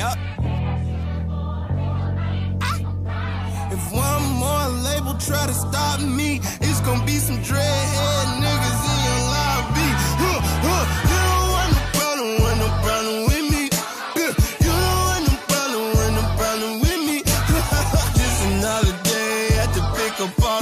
Yup. Ah. If one more label try to stop me, it's gonna be some dreadhead niggas in your lobby. Huh, huh, you don't want no problem, want no problem with me. You don't want no problem, want no problem with me. Just another day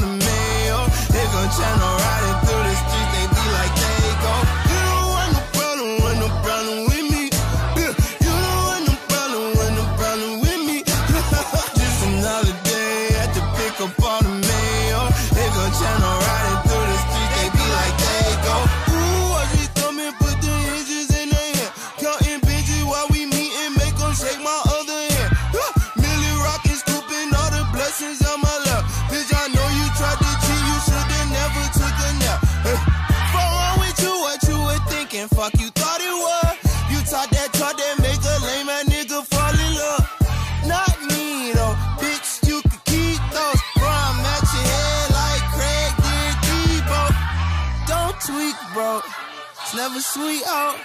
the mail. They gon' channel thinking? Fuck you thought it was. You taught that talk that make a lame ass nigga fall in love. Not me though, bitch, you could keep those. Bro, I'm at your head like Craig did Debo. Don't tweak, bro. It's never sweet out.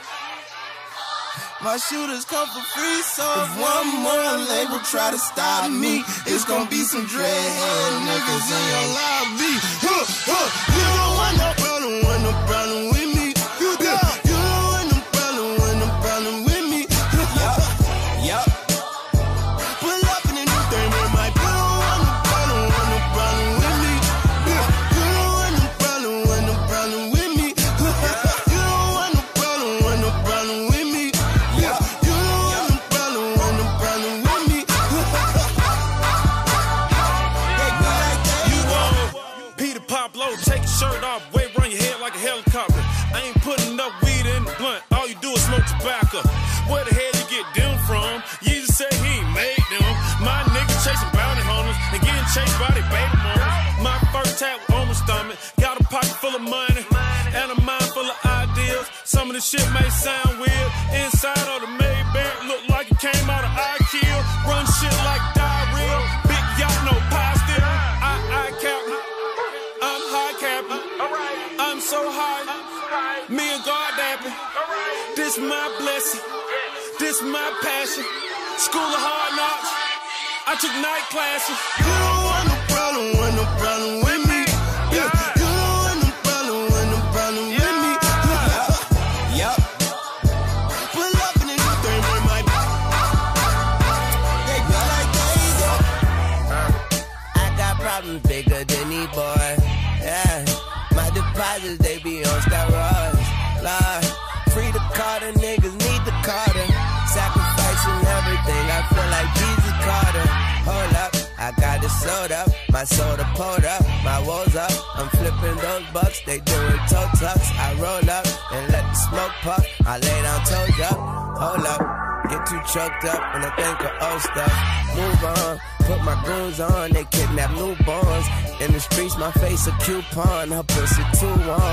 My shooters come for free, so if one more label try to stop me, it's gonna be some dreadhead niggas in your lobby. Huh, huh. You don't want no problem, want no problem with I ain't putting up weed in the blunt, all you do is smoke tobacco. Where the hell you get them from? Jesus said he ain't made them. My nigga chasing bounty hunters and getting chased by their baby mamas. My first tap on my stomach, got a pocket full of money and a mind full of ideas. Some of the shit may sound weird. Inside of the Maybach look like so high. Me and God dapping. This my blessing. This my passion. School of hard knocks. I took night classes. You don't want no problem, want no problem with me. Yeah, you don't want no problem, want no problem with me. Yup. Pull up in a new thing, they might. They go like they go. I got problems bigger my soda pulled up, my woes up. I'm flipping those bucks, they doing toe tucks. I roll up and let the smoke puff. I lay down toes up, hold up. Get too choked up when I think of old stuff. Move on, put my goons on, they kidnap newborns. In the streets, my face a coupon, her pussy too warm.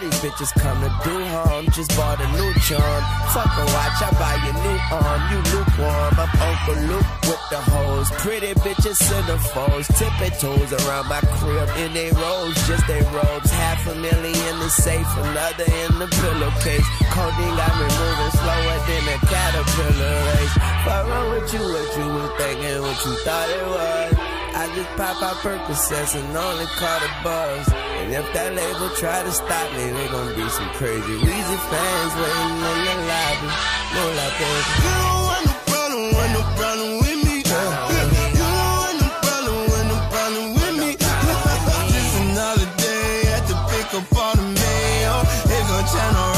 These bitches come to do harm, just bought a new charm. Fuck a watch, I buy you new arm, you lukewarm. I'm Uncle Luke with the hoes. Pretty bitches centerfolds, tipping toes around my crib in they robes, just they robes. Half a million in the safe, another in the pillowcase. Codeine got me moving slower than a caterpillar race. What wrong with you? What you was thinking? What you thought it was? I just pop out Percocets and only call the buzz. And if that label try to stop me, they gon' be some crazy Weezy fans waiting in the lobby. No like baby. You don't want no problem, want no problem with me. Yeah, you don't want no problem, want no problem with me. Just another day at the pick up on the mail. Gon' channel